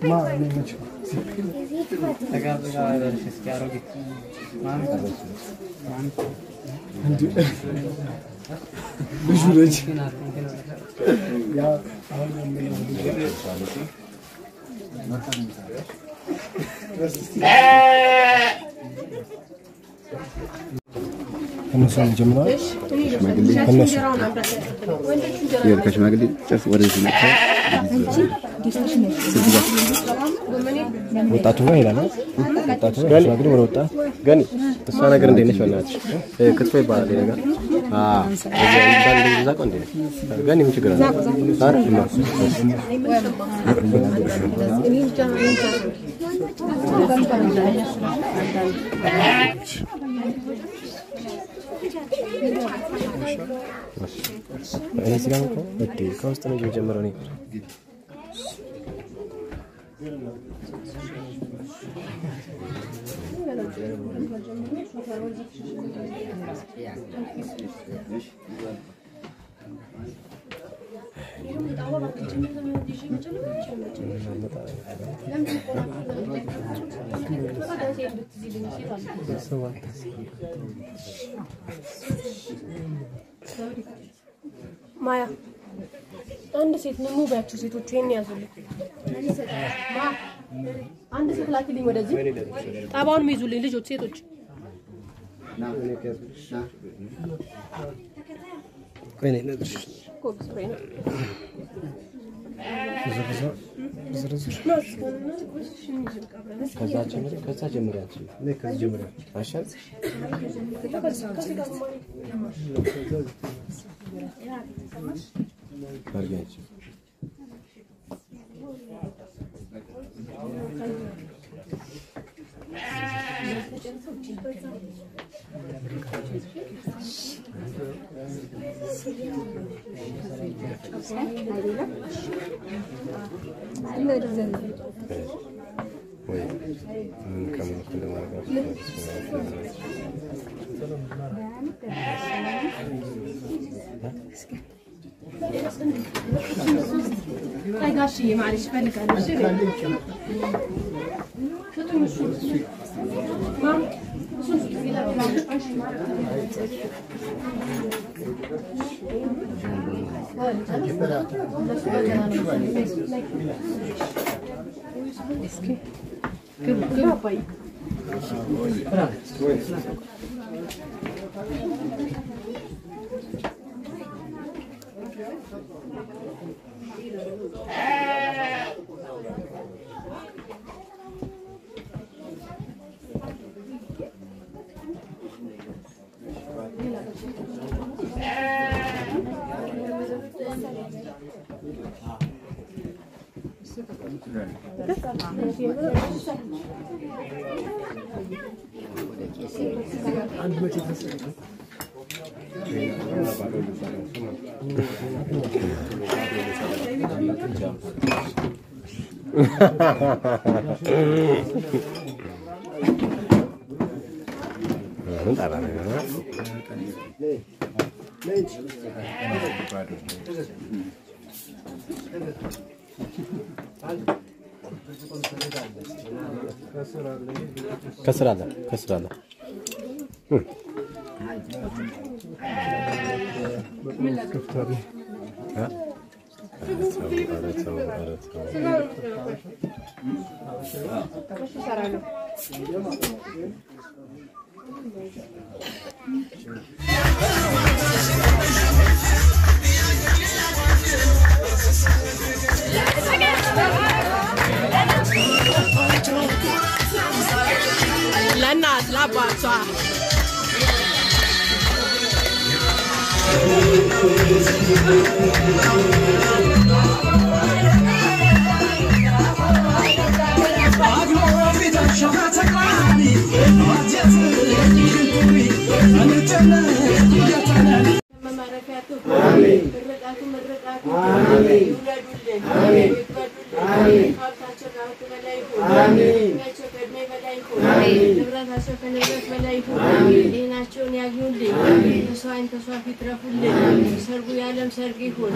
Ma non mi ci Ragazzi, guarda, c'è chiaro che... Manca. Manca. Düşünecek. ya aynen benim. Nasıl alacağım lan? ከሽማግሌ ጨርስ ወደዚህ መጥተው ወጣቱ ጋር ይላል። ወጣቱ ሽማግሌ ወደ ወጣት ገኒ እሷ ነገር እንዴት ነች? በእናትሽ ክትፎ ይባላል ነገር። እዚህ ጋር እኮ እዴ ከውስጥ ነው የጀመረው እኔ ማያ አንድ ሴት ነው ሙቢያችሁ ሴቶቹ ይሄን ያዙልኝ። አንድ ሴት ላኪልኝ ወደዚህ ጣባውን ይዙልኝ ልጆች ሴቶች Beni düşünüyorsun? Kokus peynir. Kızı kızı. Kızı kızı. Kaza cemre, kaza cemre atıyor. Ne kaza cemre? Aşağı. Kar genç. Thank you. طيب معلش بالك على الجري شو تمشي इसके क्यों क्यों पाई Hey! 哈哈哈哈哈！Tararın tararın. Kasır adam, kasır adam. Hı. Ha? Evet, evet, evet, evet. Lennart, laboratoire. Shall ይውለዱልን ይክበዱልን ሀብታቸው ከሀብት በላይ ይሁን እድሜያቸው ከእድሜ በላይ ይሁን ንብረታቸው ከንብረት በላይ ይሁን ጤናቸውን ያግኙልን ተስዋኝ ተስዋፊ ይትረፉልን ሰርጉ የዓለም ሰርግ ይሁን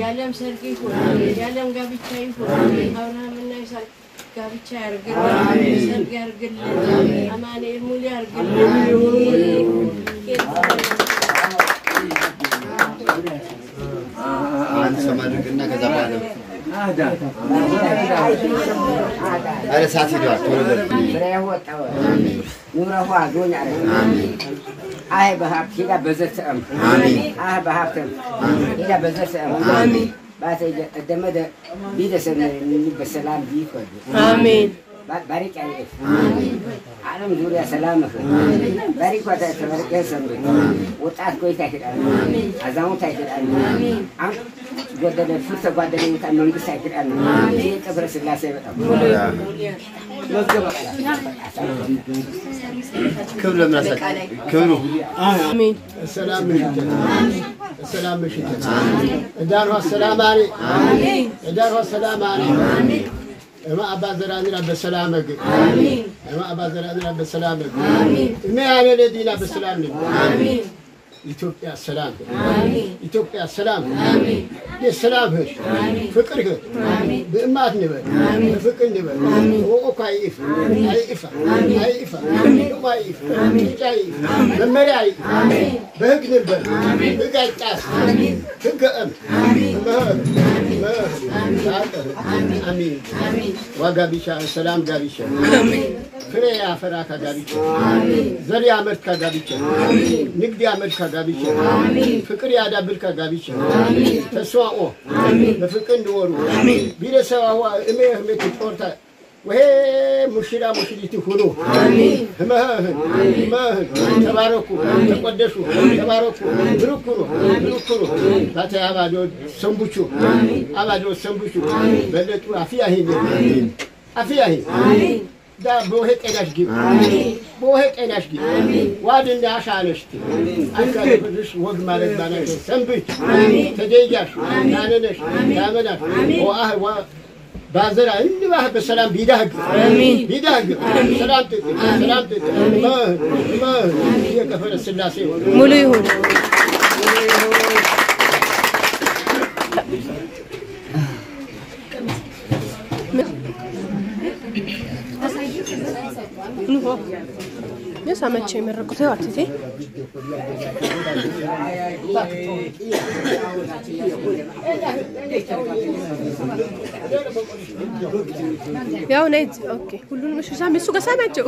የዓለም ሰርግ ይሁን የዓለም ጋብቻ ይሁን አብርሃምና ይስሐቅ ጋብቻ ያርግልን ሰርግ ያርግልን አማኑኤል ሙሉ ያርግልን አንድ ሰው ማድረግና ከዛ በኋላ ኧረ ሰዓት ሄደዋል። ቶሎ በል። باتي قدمت بيد سمني بالسلام بيك إيه؟ آمين. بارك عليك. آمين عالم دوريا سلامك آمين بارك وتعالى تبارك يا سمري وتعال كوي تاكل آمين عزام تاكل آمين عم قدر الفرصة بعد اللي متأمن بس تاكل آمين هي كبر سلا سيبت كبر من كبر. آمين. السلام. عليكم السلام مشيتنا ادارها السلام علي ادارها السلام علي ما أبا زرانينا بالسلامة ما أبا زرانينا بالسلامة ما على الذين بالسلام ኢትዮጵያ ሰላም ኢትዮጵያ ሰላም የሰላም ህሽ ፍቅር ህሽ ብእማት ንበል ፍቅር ንበል ወቆኳ ይኢፍ አይኢፋ አይኢፋ ዱማ ይኢፍ ጭጫ ይኢፍ መመሪያ ይኢፍ በህግ ንበል ህግ አይጣስ ህገ እም መህር ታጠር አሚን ዋጋቢሻ ሰላም ጋቢሻ ፍሬ ያፈራ ከጋቢቻ ዘር ያመርት ከጋቢቻ ንግድ ያመርት ከጋቢቻ ፍቅር ያዳብል ከጋቢቻ ተስዋኦ በፍቅር እንዲወሩ ቢለሰባዋ እሜ ህሜት ጦርታ ወሄ ሙሽራ ሙሽሪት ሁኑ ህመህን ህመህን ተባረኩ ተቆደሱ ተባረኩ ብሩክ ሁኑ ብሩክ ሁኑ ባተ አባዶ ሰንቡቹ አባዶ ሰንቡቹ በለጡ አፍያ ሂድ አፍያ ሂድ da bohe kenash gib bohe kenash gib wadin da ashanesh ti aka bidish wog malet banash sambich ተደያሽ ናነነሽ ያመናሽ ወአህ ዋ ባዘራ እንባህ በሰላም ቢዳህግ ቢዳህግ ሰላም ጥጥ ሰላም ጥጥ መህ መህ የከፈለ ስላሴ ሙሉ ይሁን ሳመቸው የመረቁት? አትቴ ያው ነይ ኦኬ። ሁሉንም እሺ። ሳሚ እሱ ጋር ሳሚያቸው